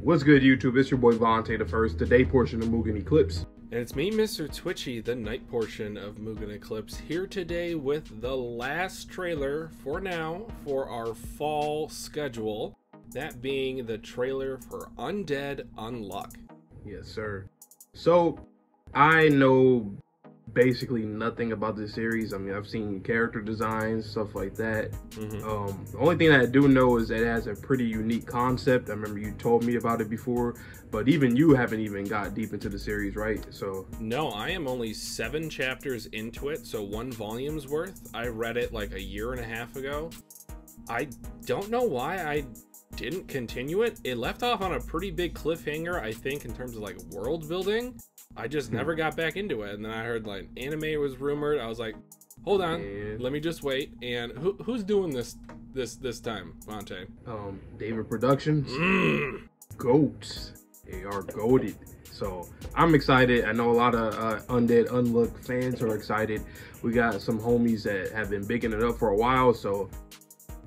What's good, YouTube? It's your boy Vonte the First, the day portion of Mugen Eclipse. And it's me, Mr. Twitchy, the night portion of Mugen Eclipse, here today with the last trailer for now for our fall schedule. That being the trailer for Undead Unluck. Yes, sir. So, I know basically nothing about this series. I mean, I've seen character designs, stuff like that. Mhm. Um, the only thing that I do know is that it has a pretty unique concept. I remember you told me about it before, but even you haven't even got deep into the series, right? So, No, I am only seven chapters into it, so one volume's worth. I read it like a year and a half ago. I don't know why I didn't continue it. It left off on a pretty big cliffhanger, I think, in terms of like world building. I just never got back into it, and then I heard like anime was rumored. I was like, hold on, Yeah. let me just wait. And who, who's doing this this this time, Vonte? um, David Productions. Mm. goats. They are goaded. So I'm excited. I know a lot of uh, Undead Unluck fans are excited. We got some homies that have been bigging it up for a while. So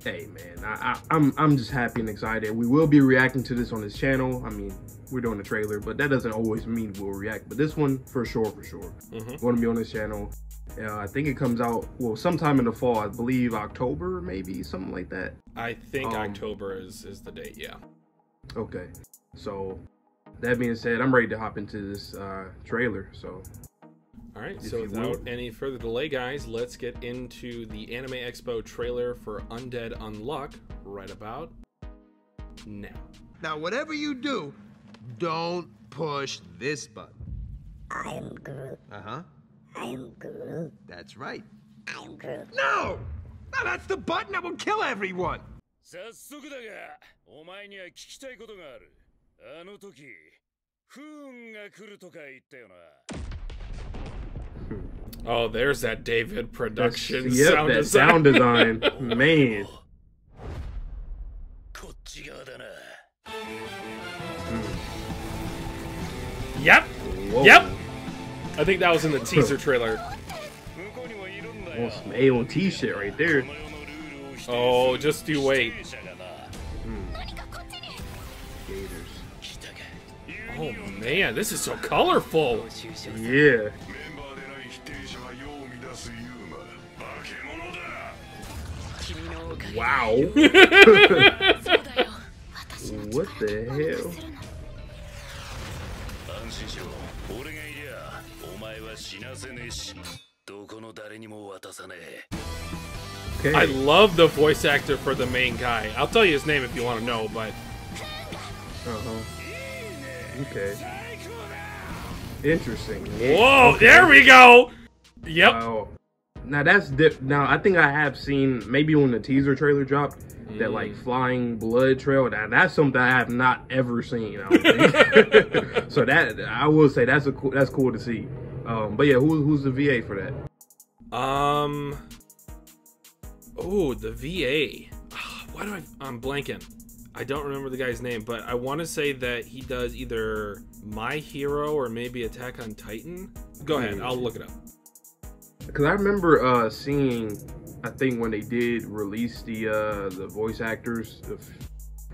hey man, I, I, I'm I'm just happy and excited. We will be reacting to this on this channel. I mean, we're doing a trailer, but that doesn't always mean we'll react. But this one for sure, for sure, Mhm. going to be on this channel. Uh, I think it comes out well sometime in the fall. I believe October, maybe something like that. I think Um, October is is the date. Yeah. Okay. So that being said, I'm ready to hop into this uh, trailer. So All right, If so you will. without any further delay, guys, let's get into the Anime Expo trailer for Undead Unluck right about now. Now, whatever you do, don't push this button. I am Groot. Uh huh. I am Groot. That's right. I am Groot. No! No, that's the button that will kill everyone! 早速だがお前には聞きたいことがあるあの時不運が来るとか言ったよな Oh, there's that David production yep, sound that design. sound design. Man. Hmm. Yep. Whoa. Yep. I think that was in the teaser trailer. Oh, some A&T shit right there. Oh, just you wait. Mm. Oh man, this is so colorful. Yeah. Wow. そうだよ。私の what the 力 hell? するの安心しろ俺がいりゃお前は死なせねえしどこの誰にも渡さねえ Okay. I love the voice actor for the main guy. I'll tell you his name if you want to know, but Uh-huh. Okay. Interesting. whoa, there we go. Yep. Wow. Now that's dip. Now I think I have seen maybe when the teaser trailer dropped that like Mm. flying blood trail. Now that's something I have not ever seen. I don't think. so that I will say that's a cool, that's cool to see. Um, but yeah, who, who's the VA for that? Um. Oh, the VA. Ah, Why do I? I'm blanking. I don't remember the guy's name, but I want to say that he does either My Hero or maybe Attack on Titan. Go ahead, I'll look it up. Because I remember uh, seeing, I think when they did release the uh, the voice actors, of,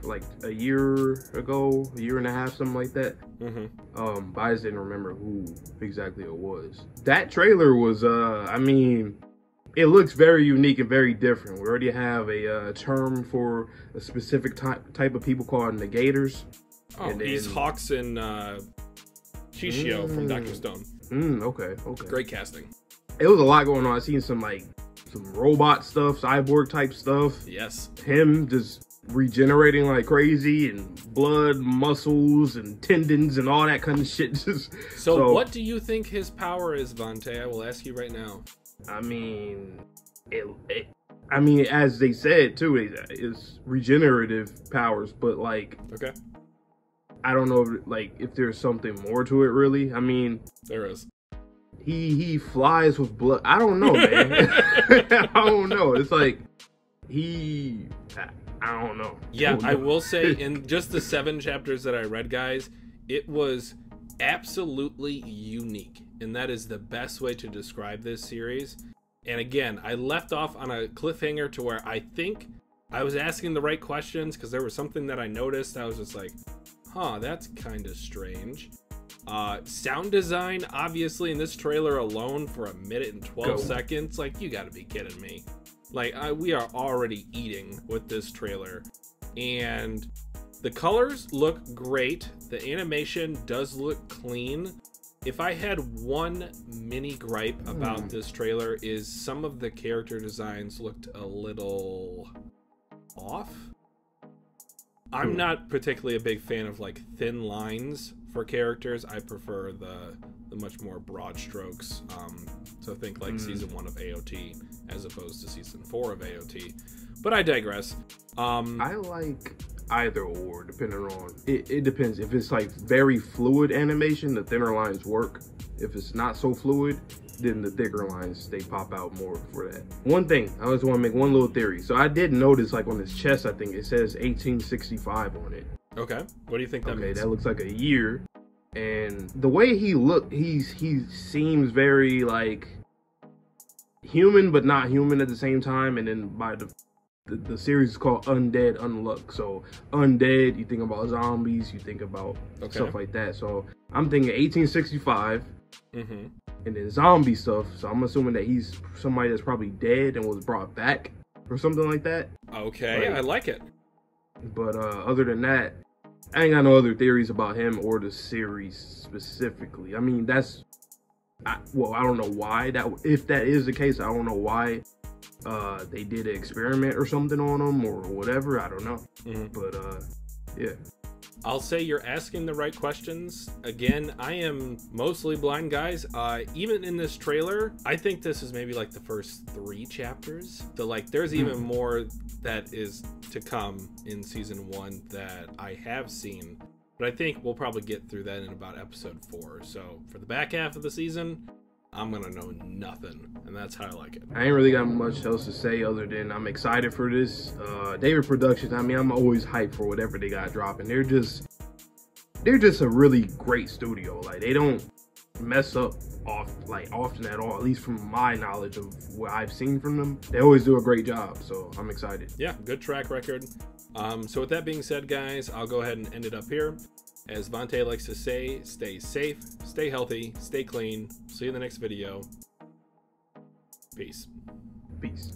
like a year ago, a year and a half, something like that. hmm Um, but I just didn't remember who exactly it was. That trailer was, uh, I mean, it looks very unique and very different. We already have a uh, term for a specific type type of people called negators. Oh, And he's then- Hawks and uh, Shishio from Mm. Doctor Stone. Mm, okay, okay. Great casting. It was a lot going on. I seen some like some robot stuff, cyborg type stuff. Yes. him just regenerating like crazy and blood, muscles, and tendons and all that kind of shit. Just So, So- what do you think his power is, Vonte? I will ask you right now. I mean, it, it, I mean, as they said too, it, it's regenerative powers, but like Okay. I don't know, if, like if there's something more to it. Really, I mean, There is. He he flies with blood. I don't know, man. I don't know. It's like he. I, don't know. Yeah, don't I will say in just the seven chapters that I read, guys, it was absolutely unique. And that is the best way to describe this series. And again, I left off on a cliffhanger to where I think I was asking the right questions because there was something that I noticed. I was just like, huh, that's kind of strange. Uh, sound design, obviously, in this trailer alone for a minute and 12 Go. seconds, like, you gotta be kidding me. Like, I, we are already eating with this trailer. And the colors look great. The animation does look clean. If I had one mini gripe about Hmm. this trailer is some of the character designs looked a little off. I'm not particularly a big fan of like thin lines for characters. I prefer the the much more broad strokes. Um, so think like Hmm. season one of AOT as opposed to season four of AOT. But I digress. Um, I like either or, depending on it. It depends. If it's like very fluid animation, the thinner lines work. If it's not so fluid, then the thicker lines they pop out more for that. One thing I just want to make one little theory. So I did notice, like on his chest, I think it says 1865 on it. okay, what do you think that okay, means? that looks like a year. And the way he looked, he's he seems very like human, but not human at the same time. And then by the the, the series is called Undead Unluck. So undead, you think about zombies, you think about Okay. stuff like that. So I'm thinking 1865, mm-hmm. And then zombie stuff. So I'm assuming that he's somebody that's probably dead and was brought back or something like that. Okay. I like it. But uh, other than that, I ain't got no other theories about him or the series specifically. I mean, that's I, well, I don't know why that if that is the case, I don't know why uh, they did an experiment or something on him or whatever. I don't know. Mhm. But uh, yeah, I'll say you're asking the right questions. Again, I am mostly blind, guys. Uh, even in this trailer, I think this is maybe like the first three chapters. So, like, there's even more that is to come in season one that I have seen. But I think we'll probably get through that in about episode four. So, for the back half of the season, I'm gonna know nothing, and that's how I like it. I ain't really got much else to say other than I'm excited for this. Uh, David Productions. I mean, I'm always hyped for whatever they got dropping. They're just they're just a really great studio. Like they don't mess up off like often at all. At least from my knowledge of what I've seen from them, they always do a great job. So I'm excited. yeah, good track record. Um, so with that being said, guys, I'll go ahead and end it up here. As Vonte likes to say, stay safe, stay healthy, stay clean. See you in the next video. Peace. Peace.